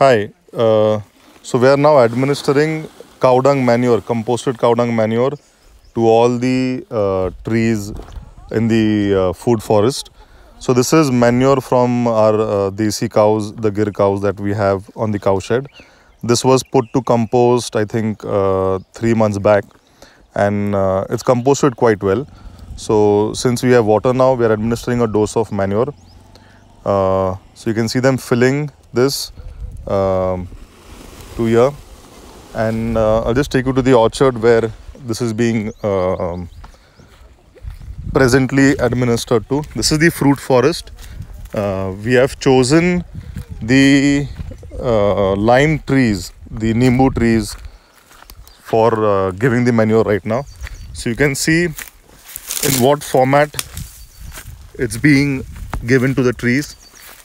Hi. Uh, so we are now administering cow dung manure, composted cow dung manure to all the uh, trees in the uh, food forest. So this is manure from our uh, desi cows, the gir cows that we have on the cow shed. This was put to compost, I think, uh, three months back, and uh, it's composted quite well. So since we have water now, we are administering a dose of manure. Uh, so you can see them filling this um, to here, and uh, I'll just take you to the orchard where this is being uh, um, presently administered to. This is the fruit forest. Uh, we have chosen the uh, lime trees, the nimbu trees, for uh, giving the manure right now. So you can see in what format it's being given to the trees.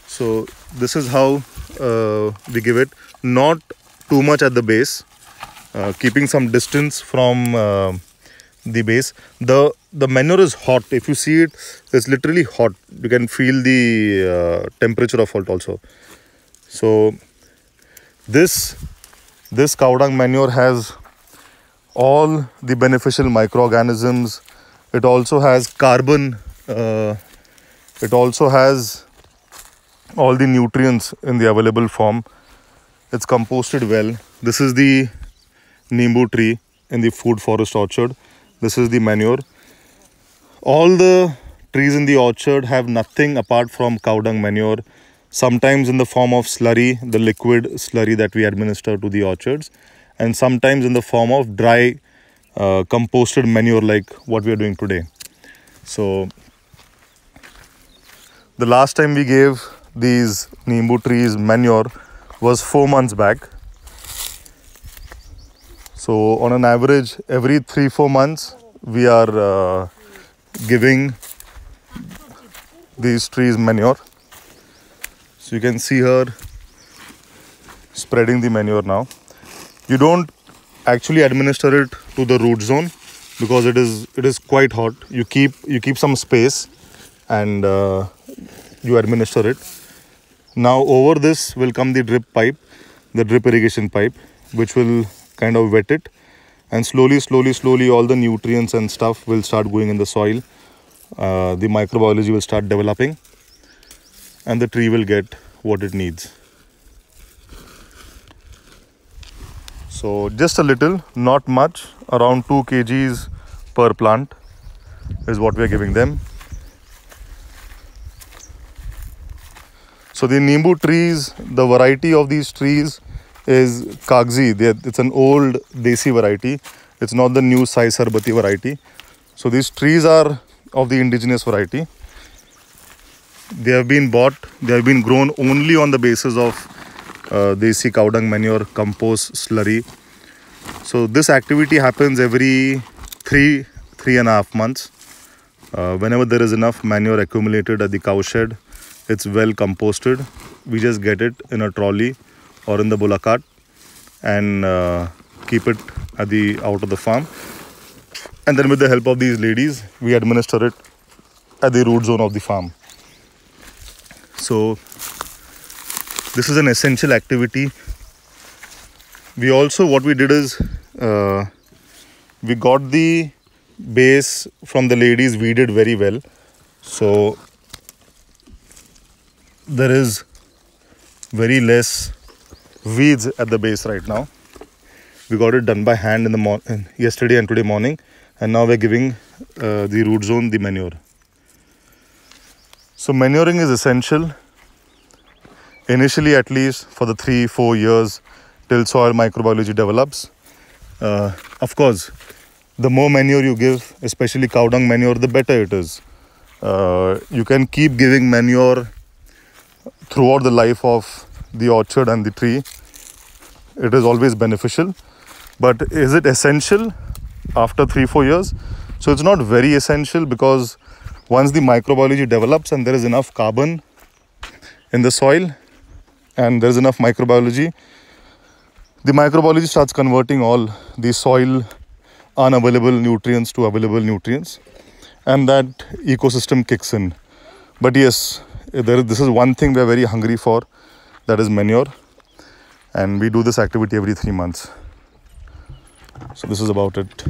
So this is how uh, we give it. Not too much at the base, uh, keeping some distance from uh, the base. The the manure is hot. If you see it, it's literally hot. You can feel the uh, temperature of it also. So this this cow dung manure has all the beneficial microorganisms. It also has carbon. Uh, it also has all the nutrients in the available form. It's composted well. This is the Nimbu tree in the food forest orchard. This is the manure. All the trees in the orchard have nothing apart from cow dung manure sometimes in the form of slurry, the liquid slurry that we administer to the orchards, and sometimes in the form of dry uh, composted manure like what we are doing today. So, the last time we gave these Nimbu trees manure was four months back. So, on an average, every three, four months, we are uh, giving these trees manure. So you can see her spreading the manure now. You don't actually administer it to the root zone because it is it is quite hot. You keep you keep some space and uh, you administer it. Now over this will come the drip pipe, the drip irrigation pipe, which will kind of wet it, and slowly, slowly, slowly, all the nutrients and stuff will start going in the soil. Uh, the microbiology will start developing and the tree will get what it needs. So just a little, not much, around 2 kgs per plant is what we are giving them. So the Nimbu trees, the variety of these trees is Kagzi. It's an old Desi variety. It's not the new Sai Sarbati variety. So these trees are of the indigenous variety they have been bought they have been grown only on the basis of uh, desi cow dung manure compost slurry so this activity happens every three three and a half months uh, whenever there is enough manure accumulated at the cow shed it's well composted. We just get it in a trolley or in the bullock cart and uh, keep it at the out of the farm. And then with the help of these ladies we administer it at the root zone of the farm. So this is an essential activity. We also what we did is uh, we got the base from the ladies weeded very well. So there is very less weeds at the base right now we got it done by hand in the morning yesterday and today morning and now we're giving uh, the root zone the manure so manuring is essential initially at least for the three, four years till soil microbiology develops. Uh, of course, the more manure you give, especially cow dung manure, the better it is. Uh, you can keep giving manure throughout the life of the orchard and the tree. It is always beneficial. But is it essential after three, four years? So it's not very essential because once the microbiology develops and there is enough carbon in the soil and there is enough microbiology the microbiology starts converting all the soil unavailable nutrients to available nutrients and that ecosystem kicks in but yes there, this is one thing we are very hungry for that is manure and we do this activity every three months. So this is about it.